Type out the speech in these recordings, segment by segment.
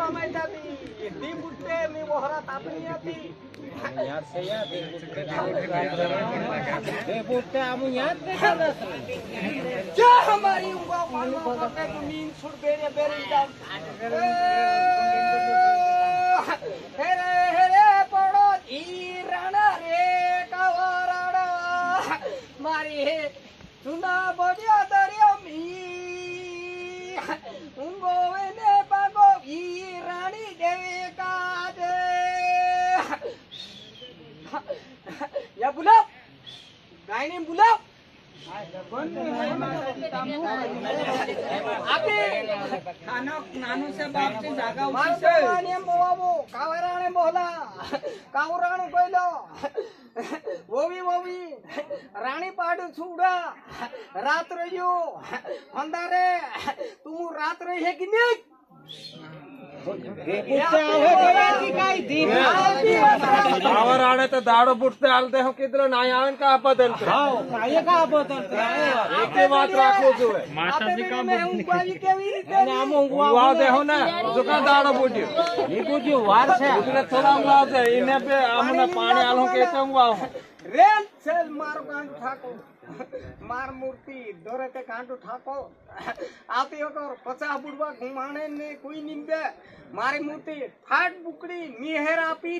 पामाय जाती दी बुट्टे मी वहरा तापणी आती याद से याद एक बुट्टे एक बुट्टे हम याद देखा दस क्या हमारी उंगा पानो पके तू नींद छुड़ बेरे बेरे जा हेरे हेरे पड़ो धी राणा रे कावराणा मारी हे सुना बडिया दरिया કાઈ નહીં બોલાવ. રાણી પાડું છુડા રાત રહ્યો. અંધારે. તું રાત રહી હે કે નહીં? ಅವರ ಆಡತ ದಾಡು ಬುಟ್ತೆ ಅಲ್ದೆ ಹೋಗಿದ್ರು ನಾ ಯಾವನ್ ಕಾ ಅಪತಂತ್ರ એકે વાત રાખવું જોઈએ માતાજી કા ઊંઘવાવી કેવી રીતે આમ ઊંઘવા દેહો ને જો કા દાડો બુટ્યો એ બુટ્યો વાર છે એટલે થોડા ઊંઘવા છે એને બે અમને પાણી આલો કે માર મૂર્તિ દોરેતે કાંટો ઠાકો આપી વગર પચા બુડવા ઘુમાણે કોઈ નિંદે મારી મૂર્તિ ફાટ બુકડી નિહેર આપી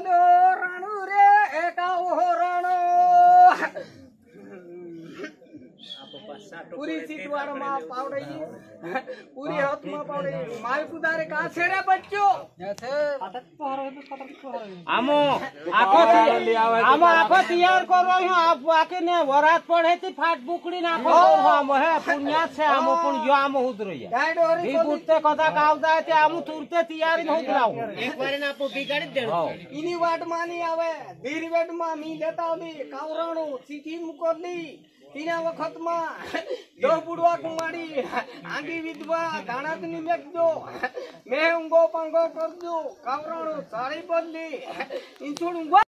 પૂરી સીટવાળમાં પાવડી પૂરી હાથમાં પાવડી માલ કુદારે કાছে રે બચ્ચો? આમો આખો આમો આખો તૈયાર કરો હું આપ બાકી ને વરાત પડે થી ફાટ બુકડી નાખો આમો હે પુણ્યા છે આમો પણ જો આમો ઉતરો ઈ બુટ્ટે કદા. કાવતા જાય તે આમુ તુરતે તૈયારી ન ઉતરાવું એક વાર ના આપો બિગાડી દેણું ઇની વાટમાં નહીં આવે. ધીર વેટમાં મી લેતા આવી કાવરાણું ચીઠી મોકલી તીના વખતમાં દો બુડવા કુમાડી આંગી વિધવા, દાણાતની મેકજો મેં ઊંઘો પાંગો કરજો. કાવરાણું સાડી બદલી. ઈંચુડ ઊંઘો